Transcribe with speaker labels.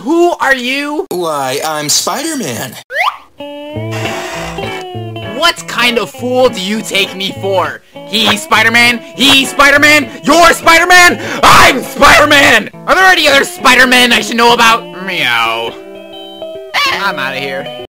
Speaker 1: Who are you?
Speaker 2: Why, I'm Spider-Man.
Speaker 1: What kind of fool do you take me for? He Spider-Man, He Spider-Man, you're Spider-Man, I'm Spider-Man! Are there any other Spider-Men I should know about? Meow. Eh, I'm out of here.